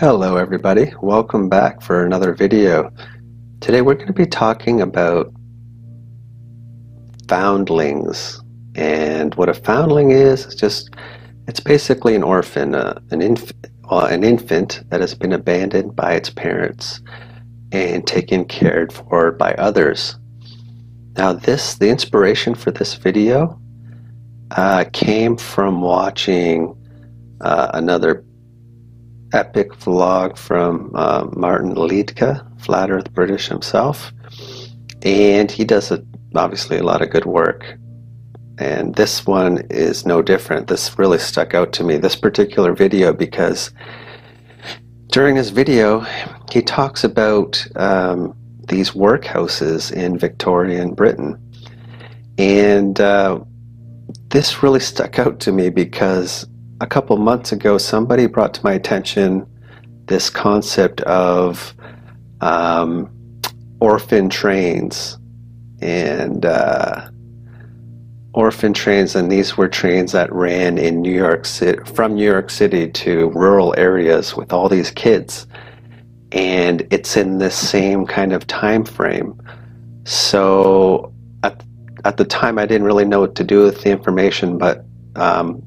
Hello everybody, welcome back for another video. Today we're going to be talking about foundlings and what a foundling is, just it's basically an orphan, uh, an, inf uh, an infant that has been abandoned by its parents and taken cared for by others. Now this, the inspiration for this video uh, came from watching uh, another epic vlog from uh, Martin Liedtke, Flat Earth British himself. And he does a, obviously a lot of good work. And this one is no different. This really stuck out to me, this particular video, because during his video, he talks about um, these workhouses in Victorian Britain. And uh, this really stuck out to me because a couple months ago, somebody brought to my attention this concept of um, orphan trains and uh, orphan trains, and these were trains that ran in New York City from New York City to rural areas with all these kids, and it's in this same kind of time frame. So at at the time, I didn't really know what to do with the information, but um,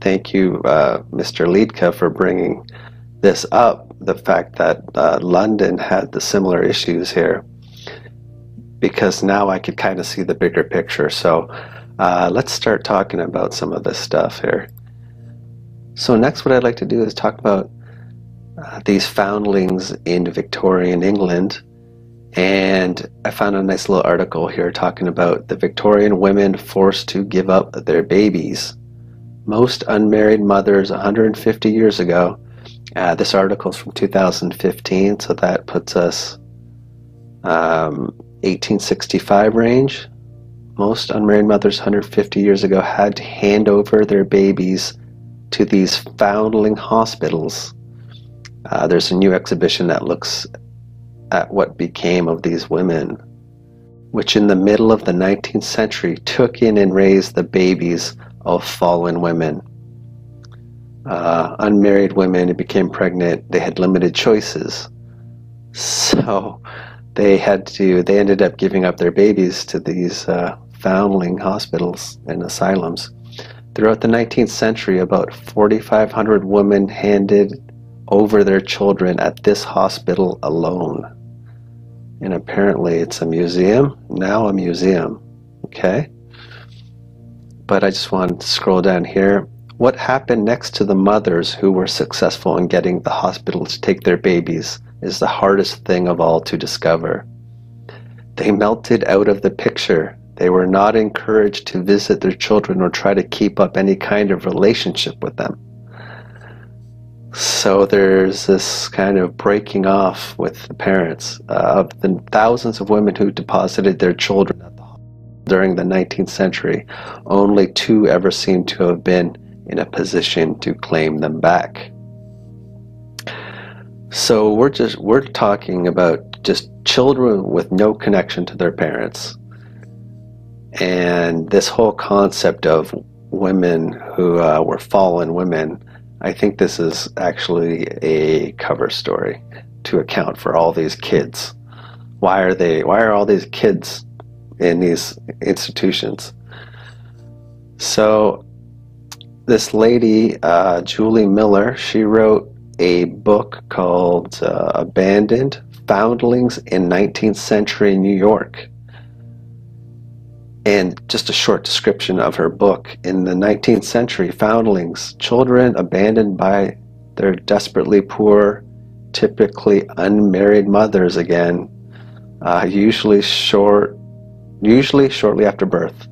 thank you, uh, Mr. Liedtke, for bringing this up. The fact that uh, London had the similar issues here, because now I could kind of see the bigger picture. So uh, let's start talking about some of this stuff here. So next, what I'd like to do is talk about uh, these foundlings in Victorian England. And I found a nice little article here talking about the Victorian women forced to give up their babies most unmarried mothers 150 years ago. Uh, this article is from 2015, so that puts us um, 1865 range. Most unmarried mothers 150 years ago had to hand over their babies to these foundling hospitals. Uh, there's a new exhibition that looks at what became of these women, which in the middle of the 19th century took in and raised the babies of fallen women. Uh, unmarried women who became pregnant, they had limited choices. So they had to, they ended up giving up their babies to these uh, foundling hospitals and asylums. Throughout the 19th century, about 4,500 women handed over their children at this hospital alone. And apparently it's a museum, now a museum. Okay? But I just wanted to scroll down here. What happened next to the mothers who were successful in getting the hospital to take their babies is the hardest thing of all to discover. They melted out of the picture. They were not encouraged to visit their children or try to keep up any kind of relationship with them. So there's this kind of breaking off with the parents uh, of the thousands of women who deposited their children during the 19th century, only two ever seem to have been in a position to claim them back. So we're just we're talking about just children with no connection to their parents. And this whole concept of women who uh, were fallen women, I think this is actually a cover story to account for all these kids. Why are they why are all these kids in these institutions. So, this lady, uh, Julie Miller, she wrote a book called uh, Abandoned Foundlings in 19th Century New York. And just a short description of her book. In the 19th century, foundlings, children abandoned by their desperately poor, typically unmarried mothers again, uh, usually short usually shortly after birth.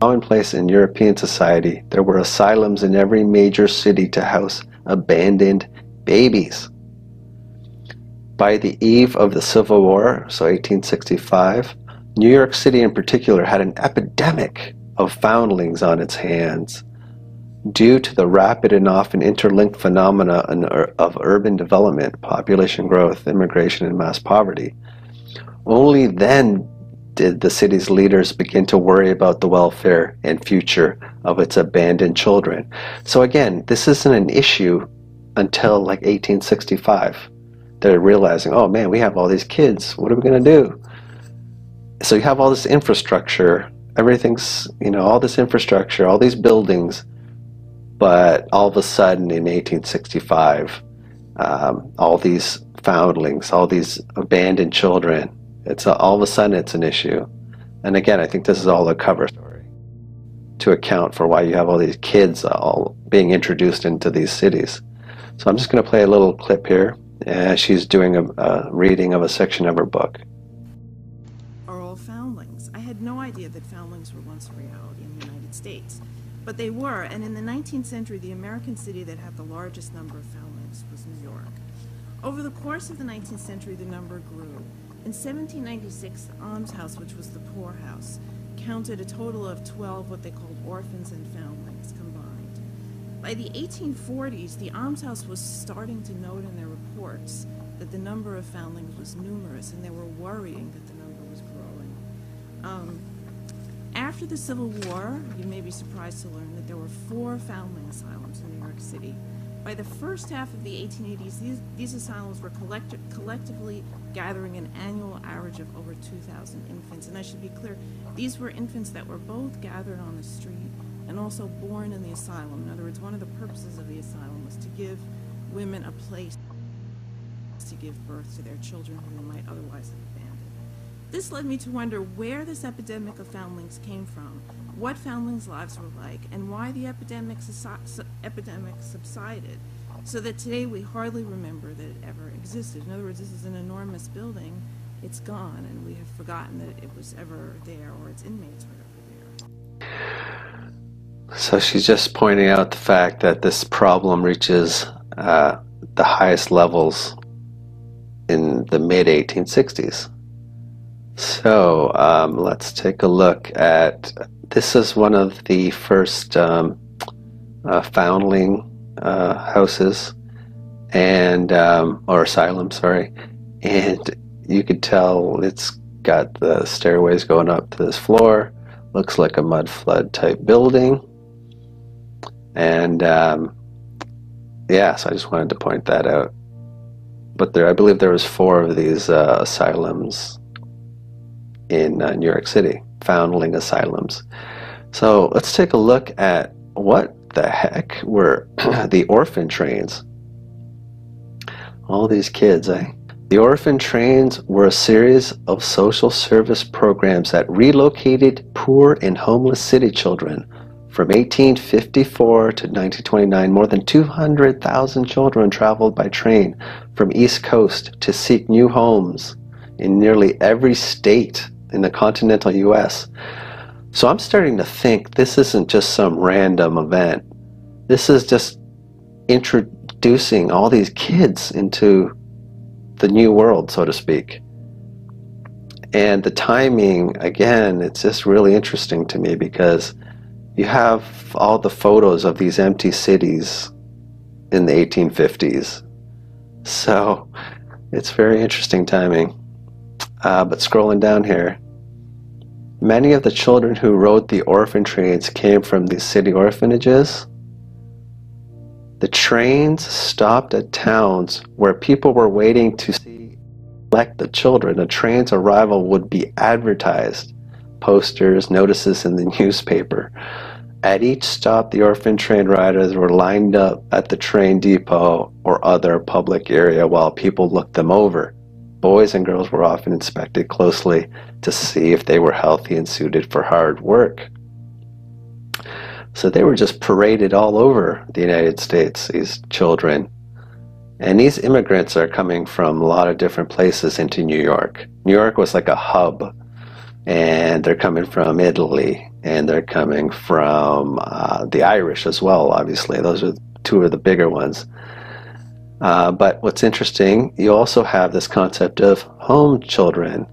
Commonplace in European society, there were asylums in every major city to house abandoned babies. By the eve of the Civil War, so 1865, New York City in particular had an epidemic of foundlings on its hands. Due to the rapid and often interlinked phenomena of urban development, population growth, immigration, and mass poverty, only then did the city's leaders begin to worry about the welfare and future of its abandoned children. So again, this isn't an issue until like 1865. They're realizing, oh man, we have all these kids. What are we going to do? So you have all this infrastructure. Everything's, you know, all this infrastructure, all these buildings. But all of a sudden in 1865, um, all these foundlings, all these abandoned children, it's a, all of a sudden it's an issue. And again, I think this is all a cover story to account for why you have all these kids all being introduced into these cities. So I'm just going to play a little clip here. Uh, she's doing a, a reading of a section of her book. Are all foundlings? I had no idea that foundlings were once a reality in the United States. But they were, and in the 19th century, the American city that had the largest number of foundlings was New York. Over the course of the 19th century, the number grew. In 1796, the almshouse, which was the poorhouse, counted a total of 12 what they called orphans and foundlings combined. By the 1840s, the almshouse was starting to note in their reports that the number of foundlings was numerous, and they were worrying that the number was growing. Um, after the Civil War, you may be surprised to learn that there were four foundling asylums in New York City. By the first half of the 1880s, these, these asylums were collect collectively gathering an annual average of over 2,000 infants. And I should be clear, these were infants that were both gathered on the street and also born in the asylum. In other words, one of the purposes of the asylum was to give women a place to give birth to their children who they might otherwise have abandoned. This led me to wonder where this epidemic of foundlings came from, what foundlings' lives were like, and why the epidemic, epidemic subsided so that today we hardly remember that it ever existed. In other words, this is an enormous building. It's gone, and we have forgotten that it was ever there or its inmates were ever there. So she's just pointing out the fact that this problem reaches uh, the highest levels in the mid 1860s. So um, let's take a look at this is one of the first um, uh, foundling uh, houses and um, or asylum, sorry, and you could tell it's got the stairways going up to this floor. Looks like a mud flood type building, and um, yeah, so I just wanted to point that out. But there, I believe there was four of these uh, asylums in uh, New York City, foundling asylums. So let's take a look at what the heck were the orphan trains? All these kids, eh? The orphan trains were a series of social service programs that relocated poor and homeless city children. From 1854 to 1929, more than 200,000 children traveled by train from East Coast to seek new homes in nearly every state in the continental US. So I'm starting to think this isn't just some random event. This is just introducing all these kids into the new world, so to speak. And the timing, again, it's just really interesting to me because you have all the photos of these empty cities in the 1850s. So it's very interesting timing. Uh, but scrolling down here, Many of the children who rode the orphan trains came from the city orphanages. The trains stopped at towns where people were waiting to see select the children. A train's arrival would be advertised, posters, notices in the newspaper. At each stop, the orphan train riders were lined up at the train depot or other public area while people looked them over. Boys and girls were often inspected closely to see if they were healthy and suited for hard work. So they were just paraded all over the United States, these children. And these immigrants are coming from a lot of different places into New York. New York was like a hub, and they're coming from Italy, and they're coming from uh, the Irish as well, obviously. Those are two of the bigger ones. Uh, but what's interesting, you also have this concept of home children.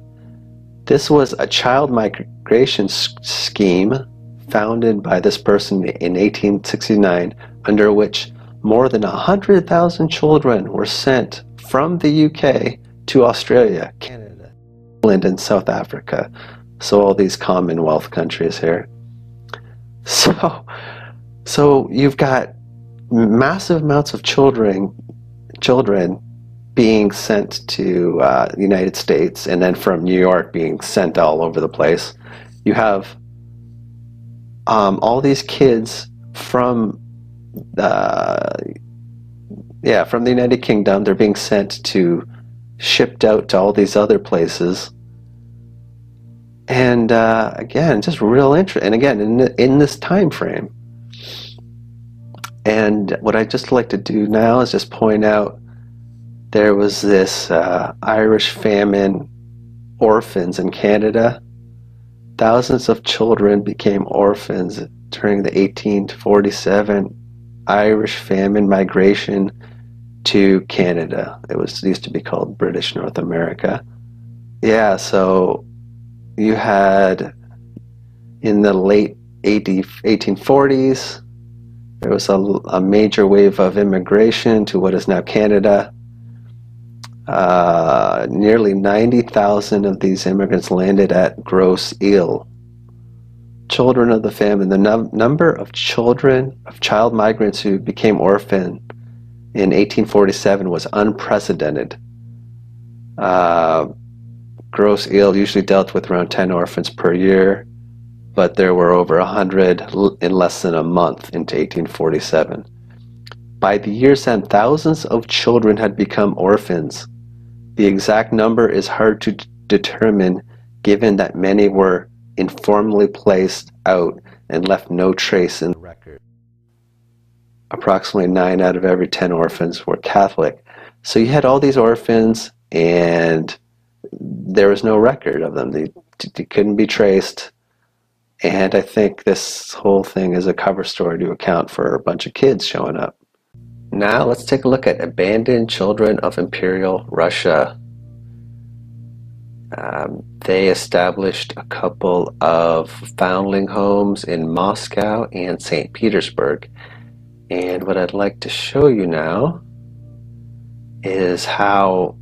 This was a child migration scheme founded by this person in 1869, under which more than 100,000 children were sent from the UK to Australia, Canada, England, and South Africa. So all these Commonwealth countries here. So, so you've got massive amounts of children children being sent to uh, the United States and then from New York being sent all over the place. You have um, all these kids from yeah from the United Kingdom. They're being sent to shipped out to all these other places. And uh, again, just real interest. And again, in, in this time frame. And what I'd just like to do now is just point out there was this uh, Irish famine, orphans in Canada. Thousands of children became orphans during the 1847 Irish famine migration to Canada. It was it used to be called British North America. Yeah, so you had in the late 80, 1840s there was a, a major wave of immigration to what is now Canada. Uh, nearly 90,000 of these immigrants landed at Grosse Ile. Children of the famine, the num- number of children, of child migrants who became orphan in 1847 was unprecedented. Uh, Grosse Ile usually dealt with around 10 orphans per year but there were over 100 in less than a month into 1847. By the year's end, thousands of children had become orphans. The exact number is hard to determine given that many were informally placed out and left no trace in the record. Approximately 9 out of every 10 orphans were Catholic. So you had all these orphans, and there was no record of them. They, they couldn't be traced and I think this whole thing is a cover story to account for a bunch of kids showing up. Now let's take a look at Abandoned Children of Imperial Russia. Um, they established a couple of foundling homes in Moscow and St. Petersburg. And what I'd like to show you now is how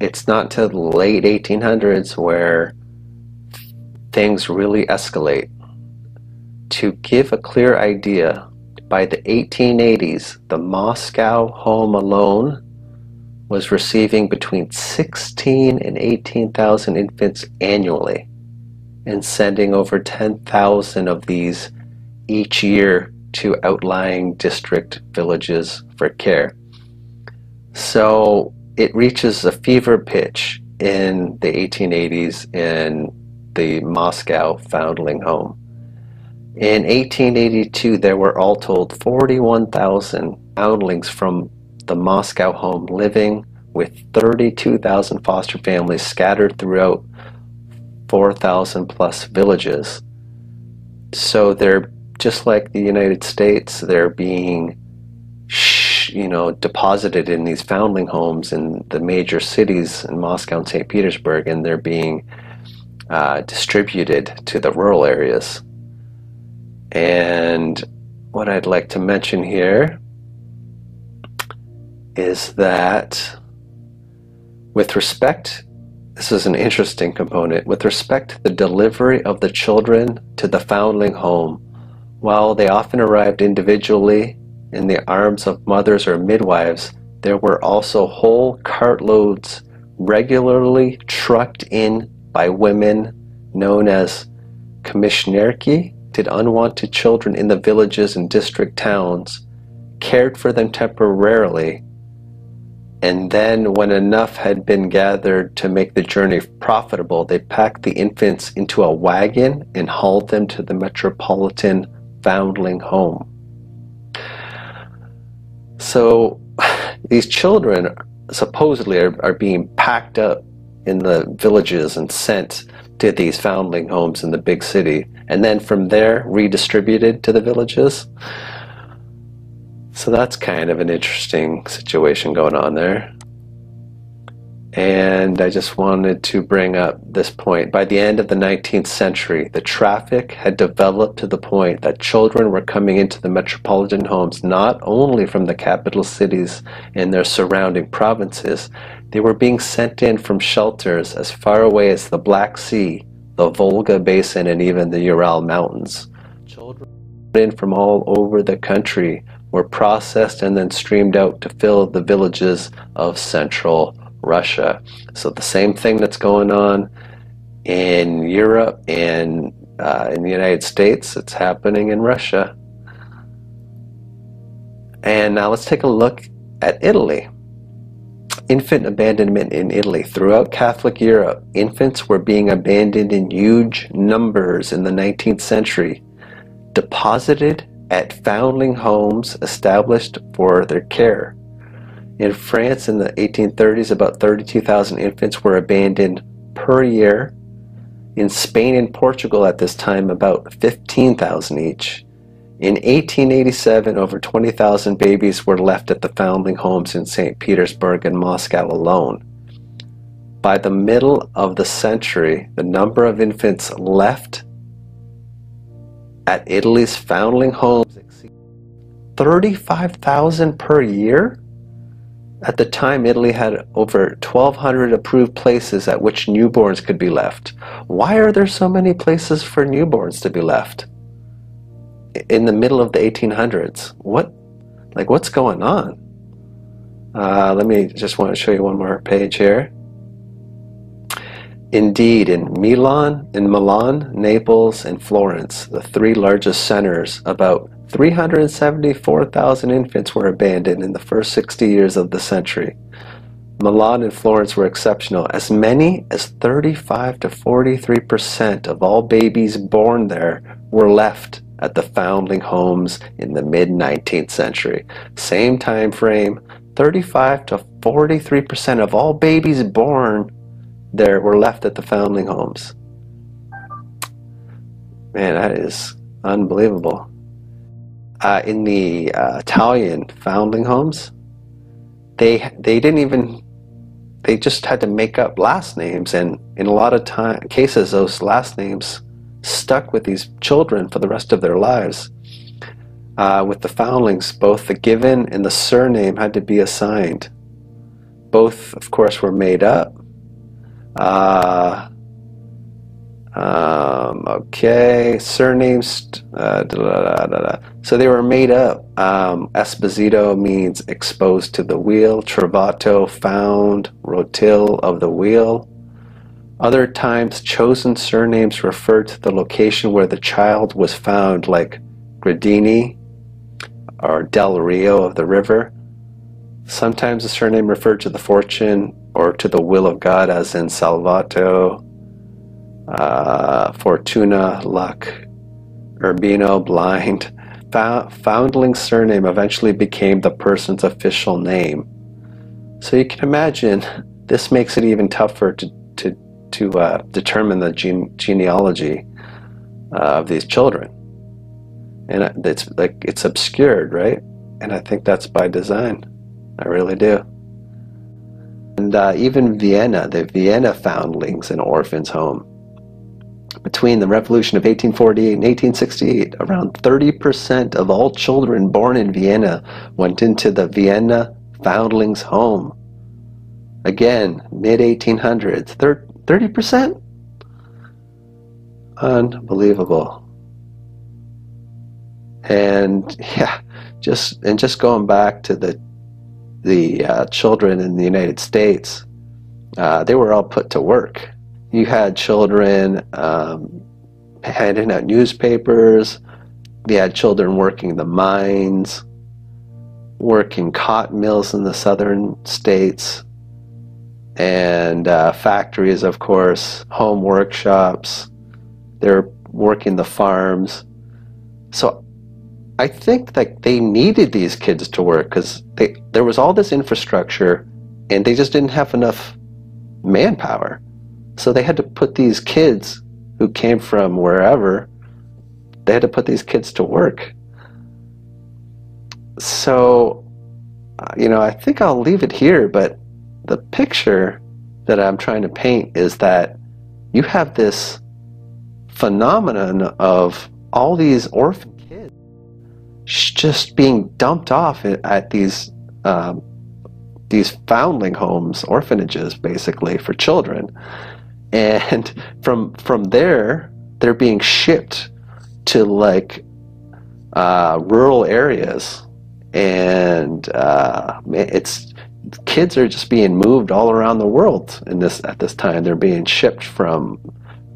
it's not till the late 1800s where things really escalate. To give a clear idea, by the 1880s, the Moscow Home alone was receiving between 16 and 18,000 infants annually and sending over 10,000 of these each year to outlying district villages for care. So it reaches a fever pitch in the 1880s in the Moscow Foundling Home. In 1882, there were all told 41,000 foundlings from the Moscow home living with 32,000 foster families scattered throughout 4,000 plus villages. So they're just like the United States, they're being, you know, deposited in these foundling homes in the major cities in Moscow and St. Petersburg, and they're being uh, distributed to the rural areas. And what I'd like to mention here is that with respect, this is an interesting component, with respect to the delivery of the children to the foundling home, while they often arrived individually in the arms of mothers or midwives, there were also whole cartloads regularly trucked in by women known as komishnierki did unwanted children in the villages and district towns, cared for them temporarily, and then when enough had been gathered to make the journey profitable, they packed the infants into a wagon and hauled them to the metropolitan foundling home. So these children supposedly are, are being packed up in the villages and sent to these foundling homes in the big city, and then from there redistributed to the villages. So that's kind of an interesting situation going on there. And I just wanted to bring up this point. By the end of the 19th century, the traffic had developed to the point that children were coming into the metropolitan homes not only from the capital cities and their surrounding provinces, they were being sent in from shelters as far away as the Black Sea, the Volga Basin, and even the Ural Mountains. Children in from all over the country were processed and then streamed out to fill the villages of central Russia. So the same thing that's going on in Europe and uh, in the United States, it's happening in Russia. And now let's take a look at Italy. Infant abandonment in Italy. Throughout Catholic Europe, infants were being abandoned in huge numbers in the 19th century, deposited at foundling homes established for their care. In France in the 1830s, about 32,000 infants were abandoned per year. In Spain and Portugal at this time, about 15,000 each. In 1887, over 20,000 babies were left at the foundling homes in St. Petersburg and Moscow alone. By the middle of the century, the number of infants left at Italy's foundling homes exceeded 35,000 per year. At the time, Italy had over 1,200 approved places at which newborns could be left. Why are there so many places for newborns to be left? In the middle of the 1800s. What, like, what's going on? Uh, let me just want to show you one more page here. Indeed, in Milan, in Milan, Naples, and Florence, the three largest centers, about 374,000 infants were abandoned in the first 60 years of the century. Milan and Florence were exceptional. As many as 35 to 43 percent of all babies born there were left at the foundling homes in the mid 19th century. Same time frame, 35 to 43 percent of all babies born there were left at the foundling homes. Man, that is unbelievable uh, in the uh, Italian foundling homes, they they didn't even they just had to make up last names, and in a lot of time, cases, those last names stuck with these children for the rest of their lives. Uh, with the foundlings, both the given and the surname had to be assigned. Both, of course, were made up. Uh, um, okay, surnames. Uh, da, da, da, so they were made up. Um, Esposito means exposed to the wheel. Trovato, found. Rotil, of the wheel. Other times, chosen surnames refer to the location where the child was found, like Gradini or Del Rio of the river. Sometimes the surname referred to the fortune or to the will of God, as in Salvato uh, Fortuna, Luck, Urbino, Blind. Foundling's surname eventually became the person's official name. So you can imagine this makes it even tougher to, to, to uh, determine the gene- genealogy uh, of these children. And it's like it's obscured, right? And I think that's by design. I really do. And uh, even Vienna, the Vienna foundlings and orphans home, between the Revolution of 1848 and 1868, around 30% of all children born in Vienna went into the Vienna Foundlings Home. Again, mid 1800s, 30%? Unbelievable. And yeah, just and just going back to the the uh, children in the United States, uh, they were all put to work you had children um, handing out newspapers. They had children working the mines, working cotton mills in the southern states, and uh, factories, of course, home workshops. They're working the farms. So I think that they needed these kids to work because there was all this infrastructure and they just didn't have enough manpower. So they had to put these kids who came from wherever, they had to put these kids to work. So, uh, you know, I think I'll leave it here, but the picture that I'm trying to paint is that you have this phenomenon of all these orphan kids just being dumped off at these um, these foundling homes, orphanages, basically for children, and from from there they're being shipped to like uh, rural areas and uh, it's kids are just being moved all around the world in this at this time. They're being shipped from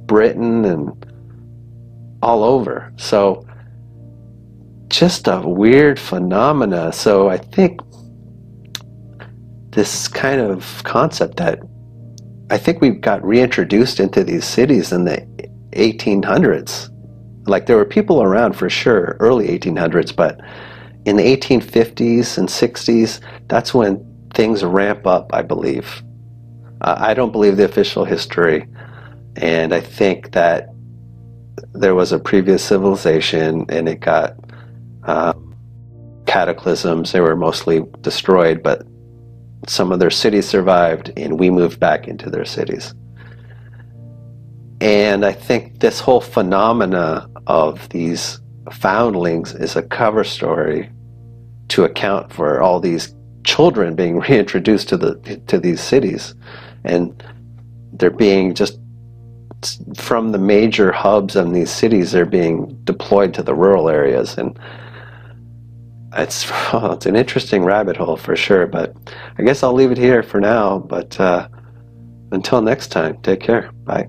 Britain and all over. So just a weird phenomena. So I think this kind of concept that I think we got reintroduced into these cities in the 1800s. Like there were people around for sure, early 1800s, but in the 1850s and 60s, that's when things ramp up, I believe. Uh, I don't believe the official history, and I think that there was a previous civilization and it got um, cataclysms. They were mostly destroyed, but some of their cities survived, and we moved back into their cities. And I think this whole phenomena of these foundlings is a cover story to account for all these children being reintroduced to the to these cities, and they're being just from the major hubs in these cities, they're being deployed to the rural areas, and it's it's an interesting rabbit hole for sure. But I guess I'll leave it here for now. But uh, until next time, take care. Bye.